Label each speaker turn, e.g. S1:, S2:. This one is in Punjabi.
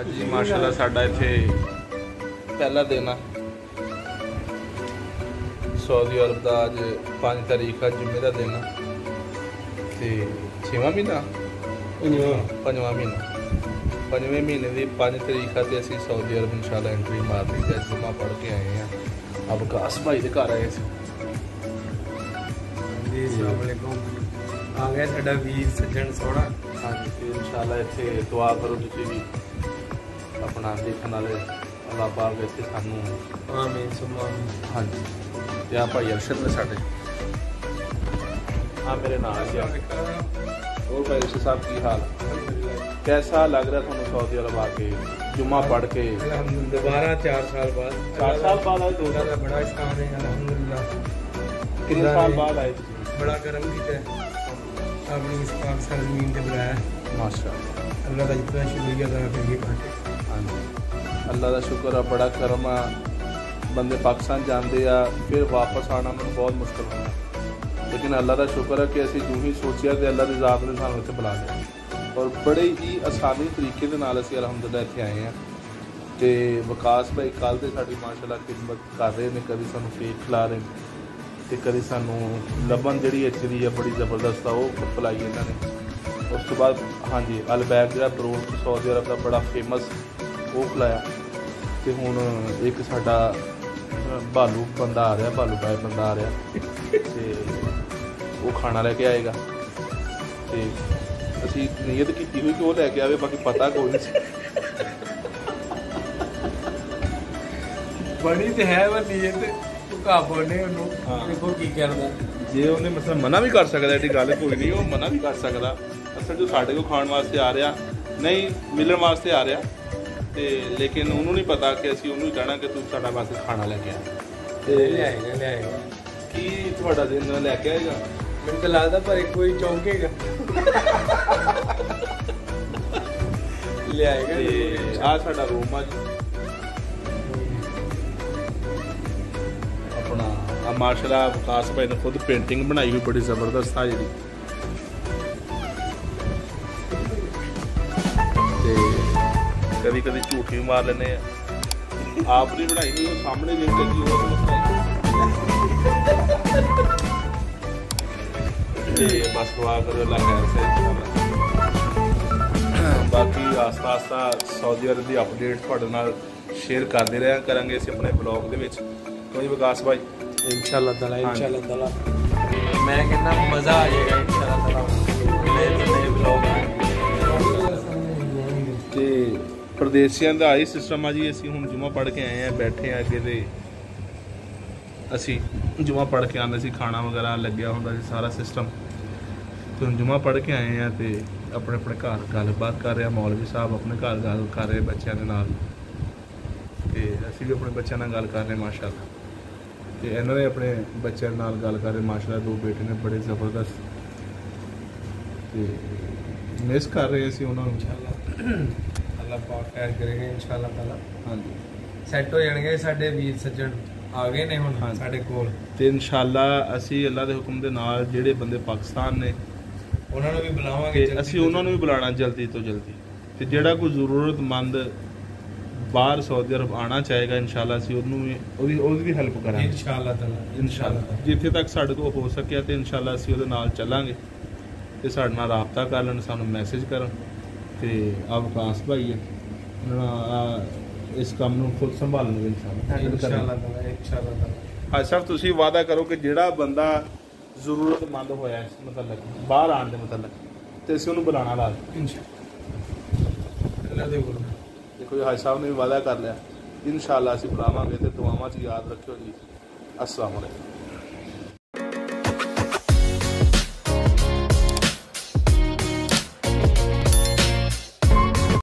S1: ਅੱਜ ਜੀ ਮਾਸ਼ਾਅੱਲਾ ਸਾਡਾ ਇੱਥੇ ਪਹਿਲਾ ਦਿਨ ਆ। ਸਾਊਦੀ ਅਰਬ ਦਾ ਅੱਜ 5 ਤਾਰੀਖ ਆ ਜੁਮੇ ਦਾ ਦਿਨ ਆ। ਤੇ 6ਵਾਂ ਮਹੀਨਾ? ਪੰਜਵਾਂ। ਮਹੀਨਾ। ਪੰਜਵੇਂ ਮਹੀਨੇ ਦੀ 5 ਤਰੀਕ ਆ ਤੇ ਅਸੀਂ ਸਾਊਦੀ ਅਰਬ ਇਨਸ਼ਾਅੱਲਾ ਐਂਟਰੀ ਮਾਰਨੀ ਤੇ ਅੱਜ ਜੁਮਾ ਪੜ੍ਹ ਕੇ ਆਏ ਆ। ਅਬਕਾਸ ਭਾਈ ਦੇ ਘਰ ਆਏ ਸੀ।
S2: ਜੀ ਅਸਲਾਮ ਵਾਲੇਕੁਮ ਆ ਗਿਆ ਸਾਡਾ ਵੀਰ ਸੱਜਣ ਸੋਹਣਾ।
S1: ਹਾਂਜੀ ਤੇ ਇਨਸ਼ਾਅੱਲਾ ਇੱਥੇ ਦੁਆ ਕਰੋ ਤੁਸੀਂ ਵੀ ਆਪਣਾ ਦੇਖਣ ਵਾਲੇ ਲਾਭਾਰ ਵੇਖ ਕੇ ਸਾਨੂੰ।
S2: ਆਮੀਨ ਸੁਮਾਮੀਨ
S1: ਹਾਂਜੀ। ਤੇ ਆ ਭਾਈ ਅਰਸ਼ਦ ਨੇ ਸਾਡੇ। ਆ ਮੇਰੇ ਨਾਲ ਗਿਆ ਹੋਰ ਭਾਈ ਅਰਸ਼ਦ ਸਾਹਿਬ ਕੀ ਹਾਲ? ਕੈਸਾ ਲੱਗ ਰਿਹਾ ਤੁਹਾਨੂੰ ਸਾਊਦੀ ਅਰਬ ਆ ਕੇ? ਜੁਮਾ ਪੜ
S2: ਕੇ? ਦੁਬਾਰਾ 4 ਸਾਲ ਬਾਅਦ।
S1: 4 ਸਾਲ ਬਾਅਦ ਆਏ
S2: ਦੋ ਦਾ ਬੜਾ ਇਸਤਾਨ ਹੈ ਅਲਹਮਦੁਲਿਲਾ।
S1: ਕਿੰਨੇ ਸਾਲ ਬਾਅਦ ਆਏ ਤੁਸੀਂ?
S2: ਬੜਾ ਕਰਮ ਕੀਤਾ ਆਪਣੀ ਇਸ ਪਾਕਿਸਤਾਨ ਜ਼ਮੀਨ ਤੇ ਬੁਲਾਇਆ
S1: ਮਾਸ਼ਾਅੱਲਾ
S2: ਅੱਲਾ। ਦਾ ਜਿਤਨਾ ਸ਼ੁਕਰੀਆ ਅਦਾ ਕਰੀਏ ਕਾਟੇ
S1: ਹਾਂਜੀ। ਅੱਲਾ ਦਾ ਸ਼ੁਕਰ ਆ ਬੜਾ ਕਰਮ ਆ। ਬੰਦੇ ਪਾਕਿਸਤਾਨ ਜਾਂਦੇ ਆ ਫਿਰ ਵਾਪਸ ਆਣਾ ਉਹਨਾਂ ਨੂੰ ਬਹੁਤ ਮੁਸ਼ਕਲ ਹੁੰਦਾ। ਲੇਕਿਨ ਅੱਲਾ ਦਾ ਸ਼ੁਕਰ ਆ ਕਿ ਅਸੀਂ ਜੂੰ ਹੀ ਸੋਚਿਆ ਤੇ ਅੱਲਾ ਦੇ ਜ਼ਾਤ ਨੇ ਸਾਨੂੰ ਇੱਥੇ ਬੁਲਾ ਲਿਆ। ਔਰ ਬੜੇ ਹੀ ਆਸਾਨੀ ਤਰੀਕੇ ਦੇ ਨਾਲ ਅਸੀਂ ਅਲਹਮਦੁਲਿਲਾ ਇੱਥੇ ਆਏ ਆ। ਤੇ ਵਿਕਾਸ ਭਾਈ ਕੱਲ ਤੇ ਸਾਡੀ ਮਾਸ਼ਾਅੱਲਾ ਖਿਦਮਤ ਕਰ ਰਹੇ ਨੇ ਕਦੀ ਸਾਨੂੰ ਕੇਕ ਖਿਲਾ ਰਹੇ ਨੇ। ਤੇ ਕਦੇ ਸਾਨੂੰ ਲਬਨ ਜਿਹੜੀ ਇੱਥੇ ਆ ਬੜੀ ਜ਼ਬਰਦਸਤ ਆ ਉਹ ਖਿਲਾਈ ਇਹਨਾਂ ਨੇ। ਉਸ ਤੋਂ ਬਾਅਦ ਹਾਂਜੀ ਅਲਬੈਗ ਜਿਹੜਾ ਬਰੋਡ ਸਾਊਦੀ ਅਰਬ ਦਾ ਬੜਾ ਫੇਮਸ ਉਹ ਖਿਲਾਇਆ ਤੇ ਹੁਣ ਇੱਕ ਸਾਡਾ ਅ, ਭਾਲੂ ਬੰਦਾ ਆ ਰਿਹਾ ਭਾਲੂ ਬਾਈ ਬੰਦਾ ਆ ਰਿਹਾ। ਤੇ ਉਹ ਖਾਣਾ ਲੈ ਕੇ ਆਏਗਾ। ਤੇ ਅਸੀਂ ਨੀਅਤ ਕੀਤੀ ਹੋਈ ਕਿ ਉਹ ਲੈ ਕੇ ਆਵੇ ਬਾਕੀ ਪਤਾ ਕੋਈ ਨਹੀਂ। ਸੀ
S2: ਬਣੀ ਤੇ ਹੈ ਵਾ ਨੀਅਤ। ਤੂੰ ਕਾ ਬੋਲੇ ਉਹਨੂੰ। ਦੇਖੋ ਕੀ ਕਰਦਾ
S1: ਜੇ ਉਹਨੇ ਮਤਲਬ ਮਨਾ ਵੀ ਕਰ ਸਕਦਾ ਇਹਦੀ ਗੱਲ ਕੋਈ ਨਹੀਂ ਉਹ ਮਨਾ ਵੀ ਕਰ ਸਕਦਾ। ਅਸਲ ਜੋ ਸਾਡੇ ਕੋਲ ਖਾਣ ਵਾਸਤੇ ਆ ਰਿਹਾ ਨਹੀਂ ਮਿਲਣ ਵਾਸਤੇ ਆ ਰਿਹਾ। ਤੇ ਲੇਕਿਨ ਉਹਨੂੰ ਨਹੀਂ ਪਤਾ ਕਿ ਅਸੀਂ ਉਹਨੂੰ ਕਹਿਣਾ ਕਿ ਤੂੰ ਸਾਡਾ ਵਾਸਤੇ ਖਾਣਾ ਲੈ ਕੇ ਆ।
S2: ਤੇ ਲਿਆਏਗਾ ਲਿਆਏਗਾ
S1: ਕੀ ਤੁਹਾਡਾ ਦਿਨ ਲੈ ਕੇ ਆਏਗਾ?
S2: ਮੈਨੂੰ ਤਾਂ ਲੱਗਦਾ ਪਰ ਕੋਈ ਚੌਂਕੇਗਾ। ਲਿਆਏਗਾ
S1: ਤੇ ਆ ਸਾਡਾ ਰੂਮ ਆ ਜੀ। ਆ ਮਾਸ਼ਾਅੱਲਾ ਵਿਕਾਸ ਭਾਈ ਨੇ ਖੁਦ ਪੇਂਟਿੰਗ ਬਣਾਈ ਹੋਈ, ਬੜੀ ਜ਼ਬਰਦਸਤ ਆ ਜਿਹੜੀ। ਤੇ ਕਦੀ ਕਦੀ ਝੂਠ ਵੀ ਮਾਰ ਲੈਨੇ ਆ। ਆਪ ਨਹੀਂ ਬਣਾਈ ਨਹੀਂ ਉਹ ਸਾਹਮਣੇ ਵੇਖ ਕੇ ਕੀ ਹੋਰ ਤੇ ਬਸ ਦੁਆ ਕਰੋ, ਅੱਲਾਹ ਖੈਰ ਸੇ ਬਾਕੀ ਆਸਤਾ ਆਸਤਾ ਸਾਊਦੀ ਅਰਬ ਦੀ ਅਪਡੇਟ ਤੁਹਾਡੇ ਨਾਲ ਸ਼ੇਅਰ ਕਰਦੇ ਰਿਹਾ ਕਰਾਂਗੇ ਅਸੀਂ ਆਪਣੇ ਬਲੌਗ ਦੇ ਵਿੱਚ। ਕੋਈ ਵਿਕਾਸ ਭਾਈ?
S2: ਇਨਸ਼ਾਅੱਲਾ ਤਾਲਾ। ਇਨਸ਼ਾਅੱਲਾ ਤਾਲਾ। ਮੈਂ ਕਹਿੰਦਾ ਮਜ਼ਾ ਆ ਜਾਏਗਾ ਇਨਸ਼ਾਅੱਲਾ ਤਾਲਾ। ਨਏ ਨਏ ਵਲੌਗ
S1: ਤੇ ਪ੍ਰਦੇਸੀਆਂ ਦਾ ਆਹੀ ਸਿਸਟਮ ਆ ਜੀ ਅਸੀਂ ਹੁਣ ਜੁਮਾ ਪੜ ਕੇ ਆਏ ਆ ਬੈਠੇ ਆ ਅੱਗੇ ਤੇ ਅਸੀਂ ਜੁਮਾ ਪੜ ਕੇ ਆਉਂਦੇ ਸੀ ਖਾਣਾ ਵਗੈਰਾ ਲੱਗਿਆ ਹੁੰਦਾ ਸੀ ਸਾਰਾ ਸਿਸਟਮ ਤੇ ਹੁਣ ਜੁਮਾ ਪੜ ਕੇ ਆਏ ਆ ਤੇ ਆਪਣੇ ਆਪਣੇ ਘਰ ਗੱਲਬਾਤ ਕਰ ਰਿਹਾ ਮੌਲਵੀ ਸਾਹਿਬ ਆਪਣੇ ਘਰ ਗੱਲ ਕਰ ਰਹੇ ਬੱਚਿਆਂ ਦੇ ਨਾਲ। ਤੇ ਅਸੀਂ ਵੀ ਆਪਣੇ ਬੱਚਿਆਂ ਨਾਲ ਗੱਲ ਕਰ ਰਹੇ ਮਾਸ਼ਾਅੱਲਾ। ਤੇ ਇਹਨਾਂ ਨੇ ਆਪਣੇ ਬੱਚਿਆਂ ਨਾਲ ਗੱਲ ਕਰ ਰਹੇ ਮਾਸ਼ਾਅੱਲਾ ਦੋ ਬੇਟੇ ਨੇ ਬੜੇ ਜ਼ਬਰਦਸਤ। ਤੇ ਮਿਸ ਕਰ ਰਹੇ ਅਸੀਂ ਉਹਨਾਂ ਨੂੰ।
S2: ਇਨਸ਼ਾਅੱਲਾ। ਅੱਲਾਹ ਪਾਕ ਖੈਰ ਕਰੇਗਾ ਇਨਸ਼ਾਅੱਲਾ ਤਾਲਾ।
S1: ਹਾਂਜੀ।
S2: ਸੈੱਟ ਹੋ ਜਾਣਗੇ ਸਾਡੇ ਵੀਰ ਸੱਜਣ। ਆ ਗਏ ਨੇ ਹੁਣ। ਸਾਡੇ ਕੋਲ।
S1: ਤੇ ਇਨਸ਼ਾਅੱਲਾ ਅਸੀਂ ਅੱਲਾ ਦੇ ਹੁਕਮ ਦੇ ਨਾਲ ਜਿਹੜੇ ਬੰਦੇ ਪਾਕਿਸਤਾਨ ਨੇ
S2: ਉਹਨਾਂ ਨੂੰ ਵੀ ਬੁਲਾਵਾਂਗੇ
S1: ਅਸੀਂ ਉਹਨਾਂ ਨੂੰ ਵੀ ਬੁਲਾਣਾ ਜਲਦੀ ਤੋਂ ਜਲਦੀ। ਤੇ ਜਿਹੜਾ ਕੋਈ ਜ਼ਰੂਰਤਮੰਦ ਬਾਹਰ ਸਾਊਦੀ ਅਰਬ ਆਣਾ ਚਾਹੇਗਾ ਇਨਸ਼ਾਅੱਲਾ ਅਸੀਂ ਉਹਨੂੰ ਵੀ ਉਹਦੀ ਉਹਦੀ ਵੀ ਹੈਲਪ। ਕਰਾਂਗੇ।
S2: ਇਨਸ਼ਾਅੱਲਾ ਤਾਲਾ
S1: ਇਨਸ਼ਾਅੱਲਾ ਜਿੱਥੇ ਤੱਕ ਸਾਡੇ ਕੋਲ ਹੋ ਸਕਿਆ ਤੇ ਇਨਸ਼ਾਅੱਲਾ ਅਸੀਂ ਉਹਦੇ ਨਾਲ ਚੱਲਾਂਗੇ ਤੇ ਸਾਡੇ ਨਾਲ ਰਾਬਤਾ ਕਰ ਲੈਣ ਸਾਨੂੰ ਮੈਸੇਜ ਕਰਨ ਤੇ ਆ ਵਿਕਾਸ ਭਾਈ ਉਹਨਾਂ ਇਸ ਕੰਮ ਨੂੰ ਖੁਦ ਸੰਭਾਲਣਗੇ ਇਨਸ਼ਾਅੱਲਾ। ਹੈਂਡਲ
S2: ਇਨਸ਼ਾਅੱਲਾ ਇਨਸ਼ਾਅੱਲਾ
S1: ਹਾਂ ਸਰ ਤੁਸੀਂ ਵਾਅਦਾ ਕਰੋ ਕਿ ਜਿਹੜਾ ਬੰਦਾ ਜ਼ਰੂਰਤਮੰਦ ਹੋਇਆ ਇਸ ਮਤਲਬ ਬਾਹਰ ਆਉਣ ਦੇ ਮਤਲਬ ਤੇ ਅਸੀਂ ਉਹਨੂੰ ਬੁਲਾਣਾ ਲਾ
S2: ਇਨਸ਼ਾਅੱਲਾ। ਅੱਲਾਹ ਦੇ ਗੁਰੂ
S1: ਦੇਖੋ ਜੀ ਹਾਜ ਸਾਹਿਬ ਨੇ ਵੀ ਵਾਅਦਾ ਕਰ ਲਿਆ। ਇਨਸ਼ਾਅੱਲਾ ਅਸੀਂ ਬੁਲਾਵਾਂਗੇ ਤੇ ਦੁਆਵਾਂ 'ਚ ਯਾਦ ਰੱਖਿਓ ਜੀ। ਅਸਲਾਮ ਅਲੈਕੁਮ